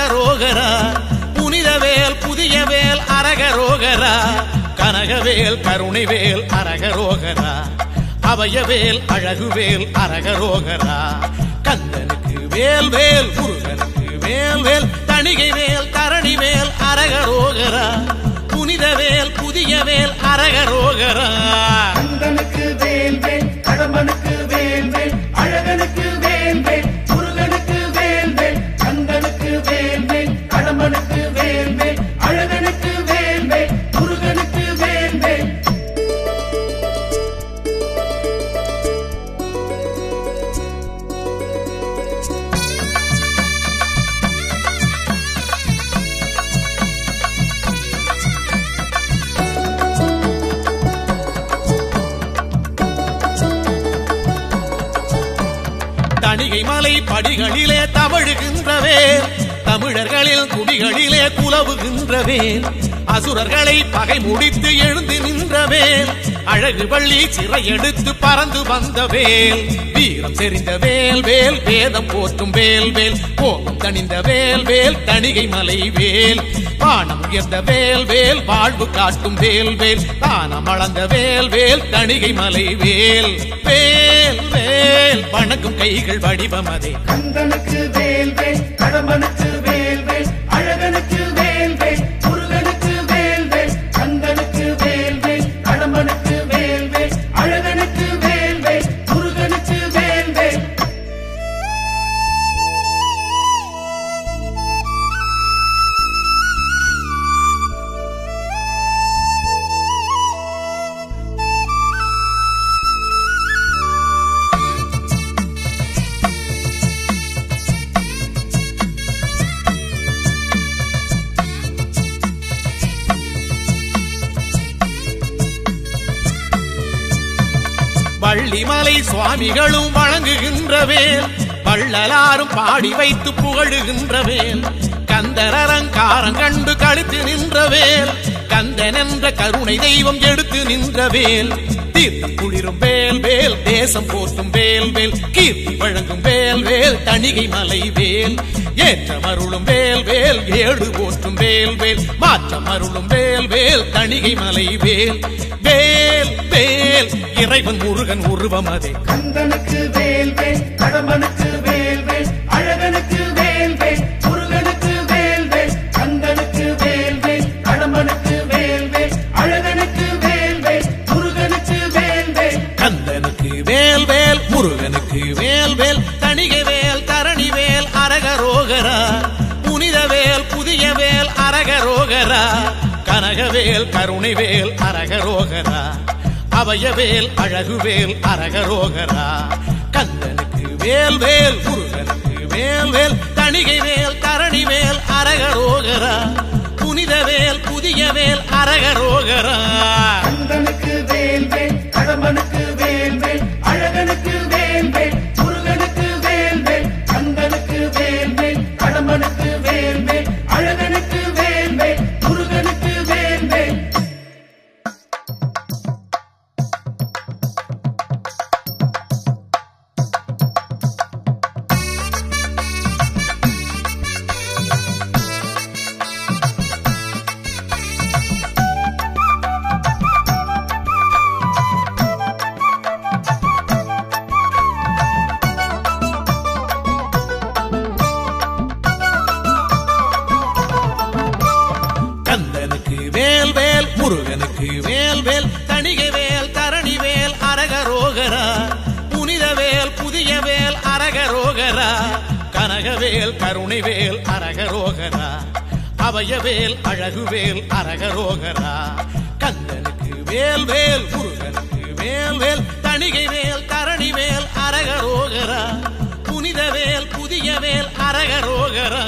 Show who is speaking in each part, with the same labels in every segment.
Speaker 1: கனகரோகரா புனிதவேல் புதியவேல் அரகரோகரா கனகவேல் கருணைவேல் அரகரோகரா அவையவேல் அழகுவேல் அரகரோகரா. கந்தனுக்கு வேல் வேல் முருகனுக்கு வேல் வேல் தணிகை வேல் தரணி வேல் அரகரோகரா புனிதவேல் புதியவேல் அரகரோகரா. தணிகை மலை படிகளிலே தவழுகின்றவே. தமிழர்களில் குடிகளிலே குலவுகின்றவே அசுரர்களை பகை முடித்து எழுந்து நின்றவேல். அழகு வள்ளி சிறை எடுத்து பறந்து வந்தவேல். வீரம் செறிந்த வேல் வேல் வேதம் போற்றும் வேல் வேல். கோபம் தணிந்த வேல் வேல் தணிகை மலை வேல். பானம் உயர்ந்த வேல் வேல் வாழ்வு காட்டும் வேல் வேல். தானம் அளந்த வேல் வேல் தணிகை மலை வேல். வேல் வேல் வணக்கும் கைகள் வடிவம் அதே.
Speaker 2: கந்தனுக்கு வேல் வேல். கடம்பனுக்கு
Speaker 1: பள்ளிமலை சுவாமிகளும் வழங்குகின்றவேல் வள்ளலாரும் பாடி வைத்து புகழுகின்றவேல் கந்தரலங்காரம் கண்டு கழித்து நின்றவேல் கந்தன் என்ற கருணை தெய்வம் எடுத்து நின்றவேல் தீர்த்தம் குளிரும் வேல் வேல். தேசம் போற்றும் வேல் வேல். கீர்த்தி வழங்கும் வேல் வேல். தணிகை மலை வேல். ஏற்றம் அருளும் வேல் வேல். ஏழு போற்றும் வேல் வேல். மாற்றம் அருளும் வேல் வேல். தணிகை மலை வேல். வேல். வேல். இறைவன் முருகன் உருவம் அதே.
Speaker 2: கந்தனுக்கு வேல் வேல் கடம்பனுக்கு வேல் வேல் அழகனுக்கு வேல் வேல் முருகனுக்கு வேல் வேல் கந்தனுக்கு வேல் வேல் கடம்பனுக்கு வேல் வேல் அழகனுக்கு வேல் வேல் முருகனுக்கு வேல் வேல்.
Speaker 1: கந்தனுக்கு வேல் வேல் முருகனுக்கு வேல் வேல் தணிகை வேல் தரணி வேல் அரகரோகரா. புனித வேல் புதிய வேல் அரகரோகரா. கனகவேல் கருணை வேல் அரகரோகரா. அவையவேல் அழகுவேல் அரகரோகரா. கந்தனுக்கு வேல் வேல் முருகனுக்கு வேல் வேல் தணிகை வேல் தரணி வேல் அரகரோகரா. புனித வேல் புதிய வேல் அரகரோகரா.
Speaker 2: வேல் வேல்
Speaker 1: தணிகை வேல் தரணி வேல் அரகரோகரா புனித வேல் புதிய வேல் அரகரோகரா கனகவேல் கருணை வேல் அரகரோகரா அவையவேல் அழகுவேல் அரகரோகரா கந்தனுக்கு வேல் வேல் முருகனுக்கு வேல் வேல் தணிகை வேல் தரணி வேல் அரகரோகரா புனித வேல் புதிய வேல் அரகரோகரா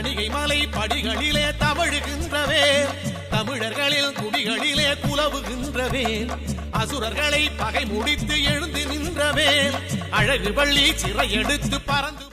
Speaker 1: படிகளிலே தவழுகின்றவே. தமிழர்களில் குடிகளிலே குலவுகின்றவே. அசுரர்களை பகை முடித்து எழுந்து நின்றவே. அழகு பள்ளி சிறை எடுத்து பறந்து